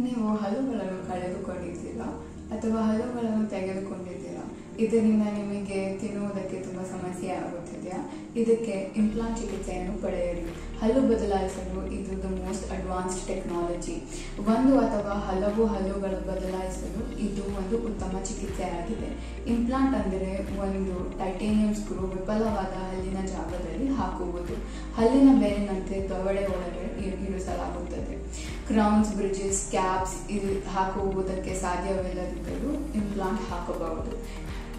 ನೀವು ಹಲ್ಲುಗಳನ್ನು ಕಳೆದುಕೊಂಡಿದ್ದೀರಾ ಅಥವಾ ಹಲ್ಲುಗಳನ್ನು ತೆಗೆದುಕೊಂಡಿದ್ದೀರಾ? ಇದರಿಂದ ನಿಮಗೆ ತಿನ್ನುವುದಕ್ಕೆ ತುಂಬ ಸಮಸ್ಯೆ ಆಗುತ್ತಿದೆಯಾ? ಇದಕ್ಕೆ ಇಂಪ್ಲಾಂಟ್ ಚಿಕಿತ್ಸೆಯನ್ನು ಪಡೆಯಿರಿ. ಹಲ್ಲು ಬದಲಾಯಿಸಲು ಇದು ದ ಮೋಸ್ಟ್ ಅಡ್ವಾನ್ಸ್ಡ್ ಟೆಕ್ನಾಲಜಿ ಒಂದು ಅಥವಾ ಹಲವು ಹಲ್ಲುಗಳು ಬದಲಾಯಿಸಲು ಇದು ಒಂದು ಉತ್ತಮ ಚಿಕಿತ್ಸೆಯಾಗಿದೆ. ಇಂಪ್ಲಾಂಟ್ ಅಂದರೆ ಒಂದು ಟೈಟೇನಿಯಂ ಸ್ಕ್ರೂ ವಿಫಲವಾದ ಹಲ್ಲಿನ ಜಾಗದಲ್ಲಿ ಹಾಕುವುದು. ಹಲ್ಲಿನ ಬೇರಿನಂತೆ ದವಡೆ ಒಳಗೆ ಇರಿಸಲಾಗುತ್ತದೆ. ಕ್ರೌನ್ಸ್ ಬ್ರಿಡ್ಜಸ್ ಕ್ಯಾಪ್ಸ್ ಇದು ಹಾಕುವುದಕ್ಕೆ ಸಾಧ್ಯವಿಲ್ಲದಿದ್ದರೂ ಇಂಪ್ಲಾಂಟ್ ಹಾಕಬಹುದು.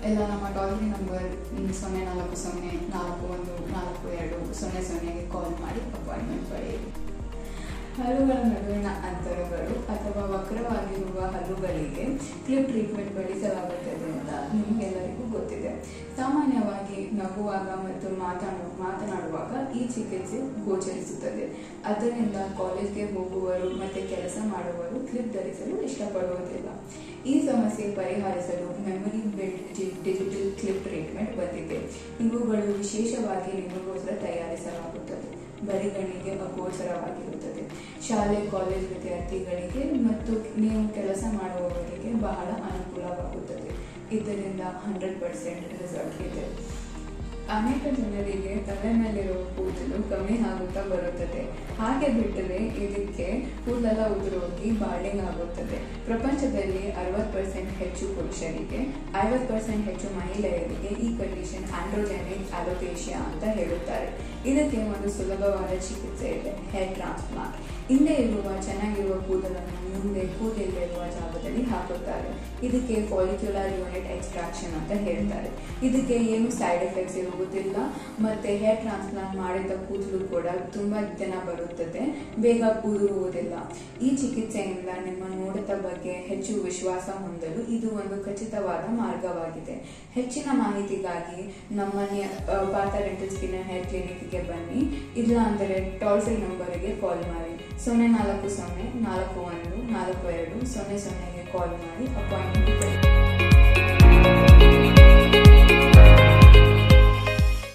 ಎಲ್ಲ ನಮ್ಮ ಟೋಲ್ ನಂಬರ್ ಸೊನ್ನೆ ನಾಲ್ಕು ಸೊನ್ನೆ ನಾಲ್ಕು soon as I'm going to call my appointment for it. ಹಲ್ಲುಗಳ ನಡುವಿನ ಅಂತರಗಳು ಅಥವಾ ವಕ್ರವಾಗಿರುವ ಹಲ್ಲುಗಳಿಗೆ ಕ್ಲಿಪ್ ಟ್ರೀಟ್ಮೆಂಟ್ ಬಳಸಲಾಗುತ್ತದೆ ಅಂತ ನಿಮಗೆಲ್ಲರಿಗೂ ಗೊತ್ತಿದೆ. ಸಾಮಾನ್ಯವಾಗಿ ನಗುವಾಗ ಮತ್ತು ಮಾತಾಡು ಮಾತನಾಡುವಾಗ ಈ ಚಿಕಿತ್ಸೆ ಗೋಚರಿಸುತ್ತದೆ. ಅದರಿಂದ ಕಾಲೇಜ್ಗೆ ಹೋಗುವರು ಮತ್ತು ಕೆಲಸ ಮಾಡುವವರು ಕ್ಲಿಪ್ ಧರಿಸಲು ಇಷ್ಟಪಡುವುದಿಲ್ಲ. ಈ ಸಮಸ್ಯೆ ಪರಿಹರಿಸಲು memory build digital clip treatment ಬಂದಿದೆ. ಇವುಗಳು ವಿಶೇಷವಾಗಿ ನಿಮಗೋಸ್ಕರ ತಯಾರಿಸಲಾಗುತ್ತದೆ. ಬರಿಗಣ್ಣಿಗೆ ಅಗೋಚರವಾಗಿರುತ್ತದೆ. ಶಾಲೆ ಕಾಲೇಜ್ ವಿದ್ಯಾರ್ಥಿಗಳಿಗೆ ಮತ್ತು ನೀವು ಕೆಲಸ ಮಾಡುವವರಿಗೆ ಬಹಳ ಅನುಕೂಲವಾಗುತ್ತದೆ. ಇದರಿಂದ ಹಂಡ್ರೆಡ್ ಪರ್ಸೆಂಟ್ ರಿಸಲ್ಟ್ ಇದೆ. ಅನೇಕ ಜನರಿಗೆ ತಲೆ ಮೇಲಿರುವ ಕೂದಲು ಕಮ್ಮಿ ಆಗುತ್ತಾ ಬರುತ್ತದೆ. ಹಾಗೆ ಬಿಟ್ಟರೆ ಇದಕ್ಕೆ ಕೂದಲೆಲ್ಲ ಉದುರೋಗಿ ಬಾರ್ಡಿಂಗ್ ಆಗುತ್ತದೆ ಪ್ರಪಂಚದಲ್ಲಿ ಅರವತ್ತು ಪರ್ಸೆಂಟ್ ಹೆಚ್ಚು ಪುರುಷರಿಗೆ, ಐವತ್ತು ಪರ್ಸೆಂಟ್ ಹೆಚ್ಚು ಮಹಿಳೆಯರಿಗೆ ಈ ಕಂಡೀಷನ್ ಆಂಡ್ರೋಜೆನಿಕ್ ಅಲೋಪೇಶಿಯಾ ಅಂತ ಹೇಳುತ್ತಾರೆ. ಇದಕ್ಕೆ ಒಂದು ಸುಲಭವಾದ ಚಿಕಿತ್ಸೆ ಇದೆ ಹೇರ್ ಟ್ರಾನ್ಸ್ಪ್ಲಾಂಟ್ ಹಿಂದೆ ಇರುವ ಚೆನ್ನಾಗಿರುವ ಕೂದಲನ್ನು ಮುಂದೆ ಕೂದಲಿರುವ ಜಾಗದಲ್ಲಿ ಹಾಕುತ್ತಾರೆ. ಇದಕ್ಕೆ ಫಾಲಿಕ್ಯುಲರ್ ಯೂನಿಟ್ ಎಕ್ಸ್ಟ್ರಾಕ್ಷನ್ ಅಂತ ಹೇಳ್ತಾರೆ. ಇದಕ್ಕೆ ಏನು ಸೈಡ್ ಎಫೆಕ್ಟ್ಸ್ ಇರುವುದಿಲ್ಲ. ಮತ್ತೆ ಹೇರ್ ಟ್ರಾನ್ಸ್ಪ್ಲಾಂಟ್ ಮಾಡಿದ ಕೂದಲು ಕೂಡ ತುಂಬಾ ದಿನ ಬರುತ್ತದೆ. ಬೇಗ ಕೂದಲುವುದಿಲ್ಲ ಈ ಚಿಕಿತ್ಸೆಯಿಂದ ನಿಮ್ಮ ನೋಟದ ಬಗ್ಗೆ ಹೆಚ್ಚು ವಿಶ್ವಾಸ ಹೊಂದಲು ಇದು ಒಂದು ಖಚಿತವಾದ ಮಾರ್ಗವಾಗಿದೆ. ಹೆಚ್ಚಿನ ಮಾಹಿತಿಗಾಗಿ ನಮ್ಮ ಪಾತ ಡೆಂಟಲ್ ಸ್ಕಿನ್ ಹೇರ್ ಕ್ಲಿನಿಕ್ಗೆ ಬನ್ನಿ. ಇಲ್ಲ ಅಂದರೆ ಟೋಲ್ ಫ್ರೀ ನಂಬರ್ಗೆ ಕಾಲ್ ಮಾಡಿ. ಸೊನ್ನೆ ನಾಲ್ಕು ಸೊನ್ನೆ ನಾಲ್ಕು ಒಂದು ನಾಲ್ಕು ಎರಡು ಸೊನ್ನೆ ಸೊನ್ನೆಗೆ ಕಾಲ್ ಮಾಡಿ. ಅಪಾಯಿಂಟ್ಮೆಂಟ್